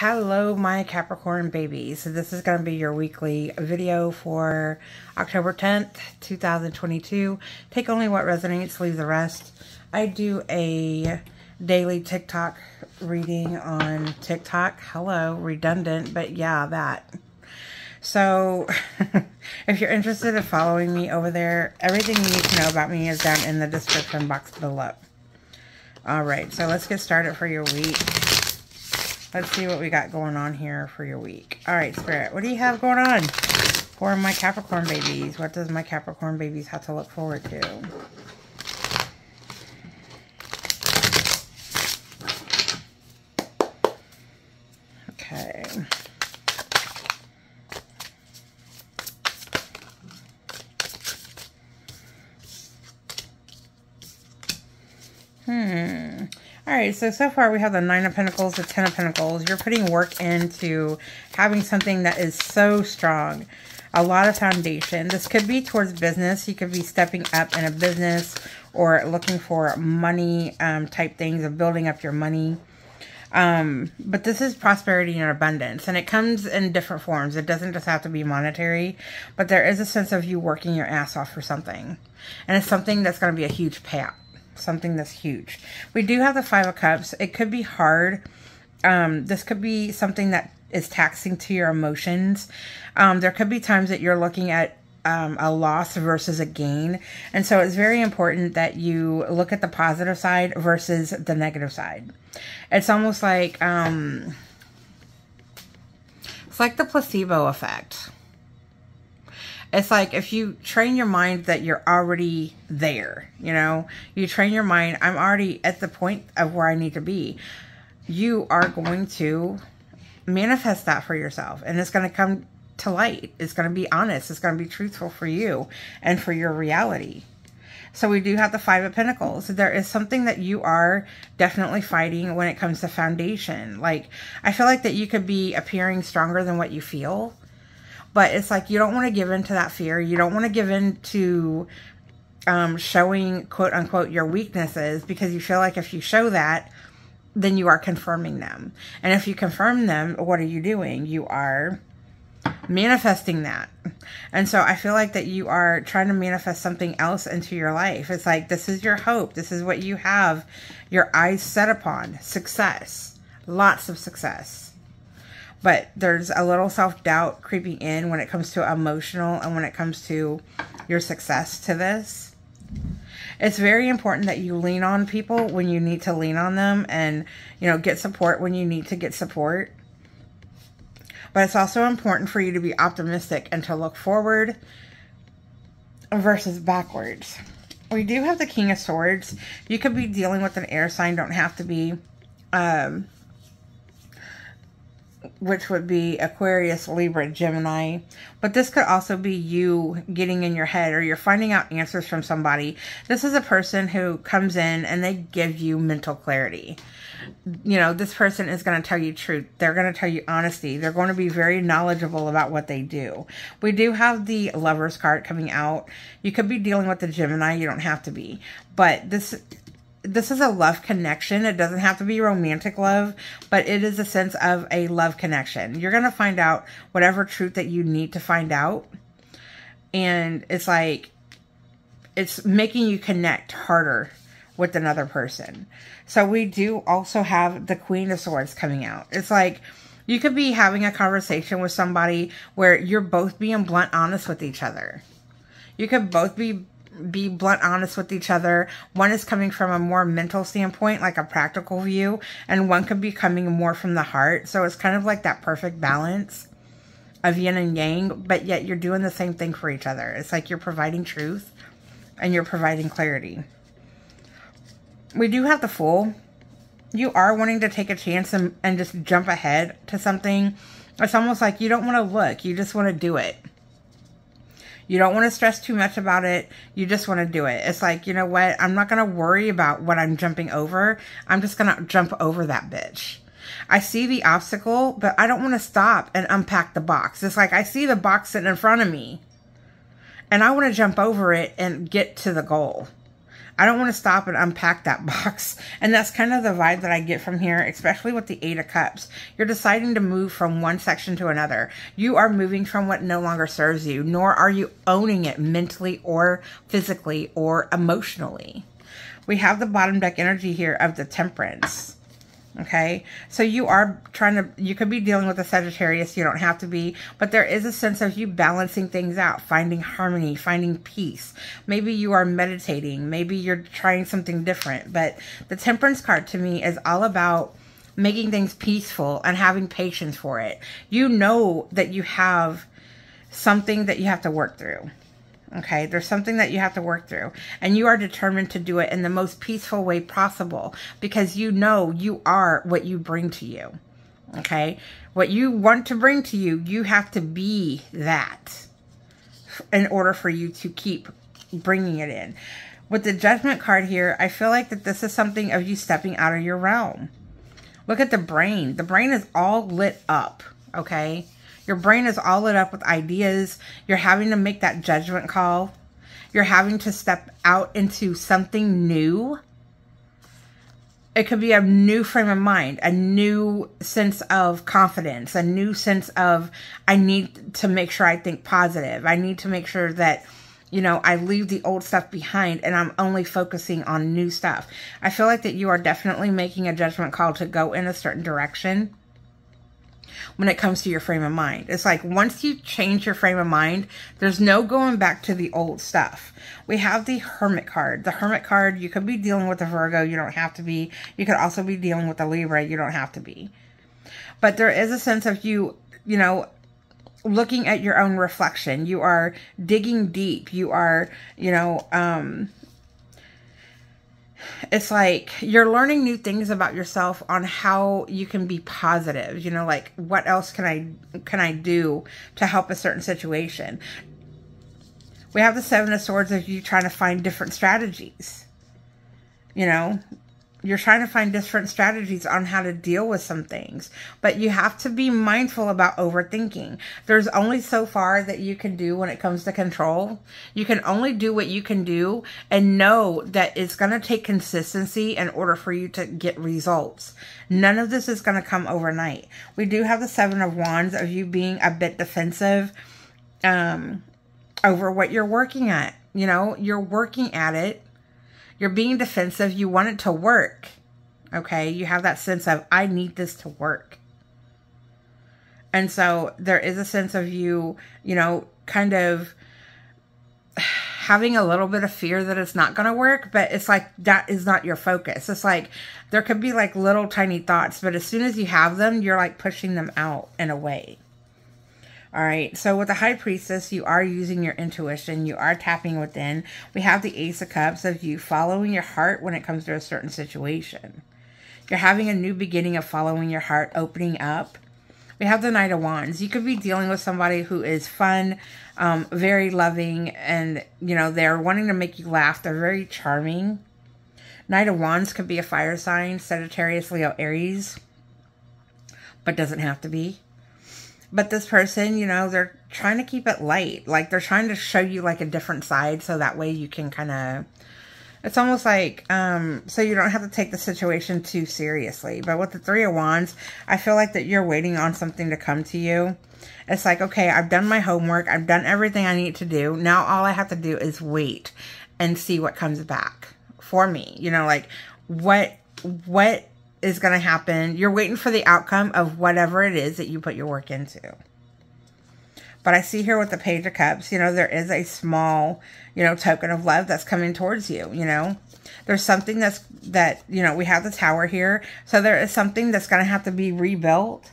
Hello, my Capricorn babies. So this is going to be your weekly video for October 10th, 2022. Take only what resonates, leave the rest. I do a daily TikTok reading on TikTok. Hello, redundant, but yeah, that. So, if you're interested in following me over there, everything you need to know about me is down in the description box below. Alright, so let's get started for your week. Let's see what we got going on here for your week. All right, Spirit, what do you have going on for my Capricorn babies? What does my Capricorn babies have to look forward to? All right, so, so far we have the Nine of Pentacles, the Ten of Pentacles. You're putting work into having something that is so strong. A lot of foundation. This could be towards business. You could be stepping up in a business or looking for money um, type things of building up your money. Um, but this is prosperity and abundance, and it comes in different forms. It doesn't just have to be monetary, but there is a sense of you working your ass off for something. And it's something that's going to be a huge payout something that's huge. We do have the Five of Cups. It could be hard. Um, this could be something that is taxing to your emotions. Um, there could be times that you're looking at um, a loss versus a gain. And so it's very important that you look at the positive side versus the negative side. It's almost like, um, it's like the placebo effect. It's like if you train your mind that you're already there, you know, you train your mind, I'm already at the point of where I need to be. You are going to manifest that for yourself and it's going to come to light. It's going to be honest. It's going to be truthful for you and for your reality. So we do have the Five of Pentacles. There is something that you are definitely fighting when it comes to foundation. Like, I feel like that you could be appearing stronger than what you feel. But it's like you don't want to give in to that fear. You don't want to give in to um, showing quote unquote your weaknesses because you feel like if you show that, then you are confirming them. And if you confirm them, what are you doing? You are manifesting that. And so I feel like that you are trying to manifest something else into your life. It's like this is your hope. This is what you have your eyes set upon. Success. Lots of success but there's a little self-doubt creeping in when it comes to emotional and when it comes to your success to this. It's very important that you lean on people when you need to lean on them and, you know, get support when you need to get support. But it's also important for you to be optimistic and to look forward versus backwards. We do have the King of Swords. You could be dealing with an air sign, don't have to be. Um, which would be Aquarius, Libra, Gemini. But this could also be you getting in your head or you're finding out answers from somebody. This is a person who comes in and they give you mental clarity. You know, this person is going to tell you truth. They're going to tell you honesty. They're going to be very knowledgeable about what they do. We do have the Lovers card coming out. You could be dealing with the Gemini. You don't have to be. But this this is a love connection. It doesn't have to be romantic love, but it is a sense of a love connection. You're going to find out whatever truth that you need to find out. And it's like, it's making you connect harder with another person. So we do also have the Queen of Swords coming out. It's like, you could be having a conversation with somebody where you're both being blunt honest with each other. You could both be be blunt honest with each other. One is coming from a more mental standpoint, like a practical view, and one could be coming more from the heart. So it's kind of like that perfect balance of yin and yang, but yet you're doing the same thing for each other. It's like you're providing truth and you're providing clarity. We do have the Fool. You are wanting to take a chance and, and just jump ahead to something. It's almost like you don't want to look. You just want to do it. You don't want to stress too much about it. You just want to do it. It's like, you know what? I'm not going to worry about what I'm jumping over. I'm just going to jump over that bitch. I see the obstacle, but I don't want to stop and unpack the box. It's like I see the box sitting in front of me and I want to jump over it and get to the goal. I don't want to stop and unpack that box. And that's kind of the vibe that I get from here, especially with the Eight of Cups. You're deciding to move from one section to another. You are moving from what no longer serves you, nor are you owning it mentally or physically or emotionally. We have the bottom deck energy here of the Temperance. Okay, so you are trying to, you could be dealing with a Sagittarius, you don't have to be, but there is a sense of you balancing things out, finding harmony, finding peace. Maybe you are meditating, maybe you're trying something different, but the Temperance card to me is all about making things peaceful and having patience for it. You know that you have something that you have to work through. Okay, there's something that you have to work through, and you are determined to do it in the most peaceful way possible because you know you are what you bring to you. Okay, what you want to bring to you, you have to be that in order for you to keep bringing it in. With the judgment card here, I feel like that this is something of you stepping out of your realm. Look at the brain. The brain is all lit up, okay? Your brain is all lit up with ideas. You're having to make that judgment call. You're having to step out into something new. It could be a new frame of mind, a new sense of confidence, a new sense of, I need to make sure I think positive. I need to make sure that, you know, I leave the old stuff behind and I'm only focusing on new stuff. I feel like that you are definitely making a judgment call to go in a certain direction when it comes to your frame of mind. It's like once you change your frame of mind, there's no going back to the old stuff. We have the Hermit card. The Hermit card, you could be dealing with a Virgo, you don't have to be. You could also be dealing with a Libra, you don't have to be. But there is a sense of you, you know, looking at your own reflection. You are digging deep. You are, you know, um, it's like you're learning new things about yourself on how you can be positive you know like what else can i can i do to help a certain situation? We have the seven of swords of you trying to find different strategies you know you're trying to find different strategies on how to deal with some things, but you have to be mindful about overthinking. There's only so far that you can do when it comes to control. You can only do what you can do and know that it's going to take consistency in order for you to get results. None of this is going to come overnight. We do have the seven of wands of you being a bit defensive, um, over what you're working at. You know, you're working at it you're being defensive. You want it to work. Okay. You have that sense of, I need this to work. And so there is a sense of you, you know, kind of having a little bit of fear that it's not going to work, but it's like that is not your focus. It's like there could be like little tiny thoughts, but as soon as you have them, you're like pushing them out in a way. All right, so with the High Priestess, you are using your intuition. You are tapping within. We have the Ace of Cups of you following your heart when it comes to a certain situation. You're having a new beginning of following your heart, opening up. We have the Knight of Wands. You could be dealing with somebody who is fun, um, very loving, and, you know, they're wanting to make you laugh. They're very charming. Knight of Wands could be a fire sign, Sagittarius, Leo, Aries, but doesn't have to be. But this person, you know, they're trying to keep it light. Like they're trying to show you like a different side so that way you can kind of it's almost like um so you don't have to take the situation too seriously. But with the 3 of wands, I feel like that you're waiting on something to come to you. It's like, okay, I've done my homework. I've done everything I need to do. Now all I have to do is wait and see what comes back for me. You know, like what what is going to happen. You're waiting for the outcome of whatever it is that you put your work into. But I see here with the Page of Cups, you know, there is a small, you know, token of love that's coming towards you, you know. There's something that's, that, you know, we have the tower here. So there is something that's going to have to be rebuilt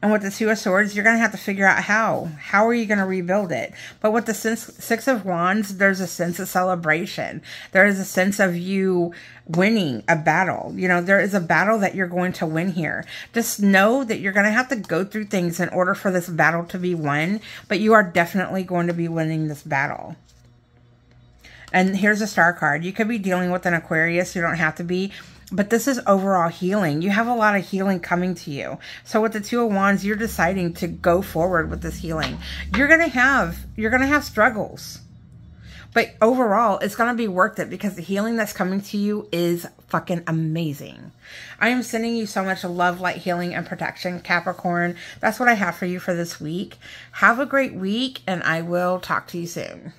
and with the Two of Swords, you're going to have to figure out how. How are you going to rebuild it? But with the Six of Wands, there's a sense of celebration. There is a sense of you winning a battle. You know, there is a battle that you're going to win here. Just know that you're going to have to go through things in order for this battle to be won, but you are definitely going to be winning this battle. And here's a star card. You could be dealing with an Aquarius. You don't have to be. But this is overall healing. You have a lot of healing coming to you. So with the Two of Wands, you're deciding to go forward with this healing. You're going to have, you're going to have struggles. But overall, it's going to be worth it because the healing that's coming to you is fucking amazing. I am sending you so much love, light, healing, and protection, Capricorn. That's what I have for you for this week. Have a great week, and I will talk to you soon.